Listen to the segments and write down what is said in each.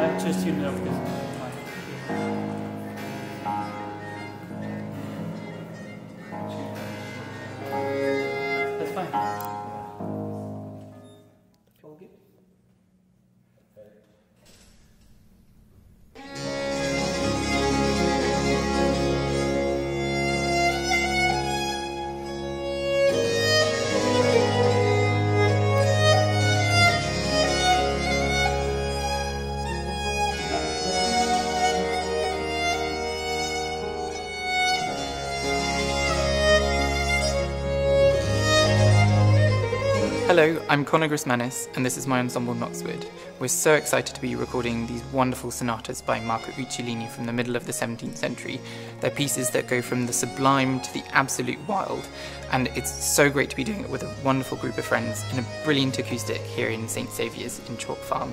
I'm just because. Hello, I'm Conor Gricmanis, and this is my ensemble Noxwode. We're so excited to be recording these wonderful sonatas by Marco Uccellini from the middle of the 17th century. They're pieces that go from the sublime to the absolute wild, and it's so great to be doing it with a wonderful group of friends in a brilliant acoustic here in St Saviour's in Chalk Farm.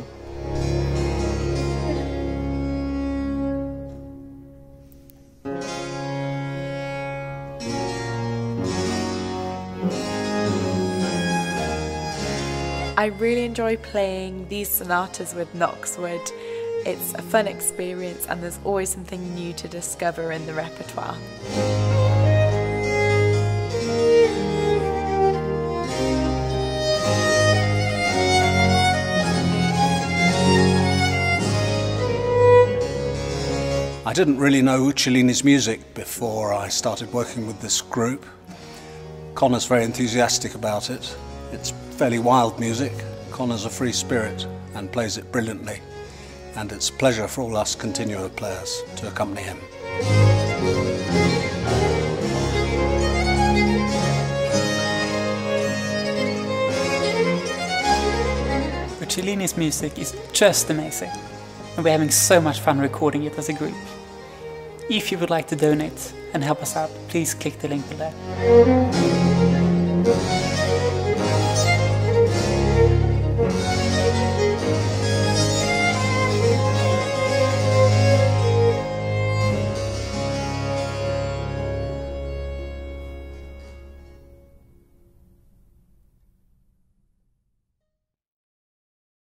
I really enjoy playing these sonatas with Noxwode. It's a fun experience and there's always something new to discover in the repertoire. I didn't really know Uccellini's music before I started working with this group. Conor's very enthusiastic about it. It's fairly wild music. Conor's a free spirit and plays it brilliantly. And it's a pleasure for all us continuo players to accompany him. Uccellini's music is just amazing, and we're having so much fun recording it as a group. If you would like to donate and help us out, please click the link below.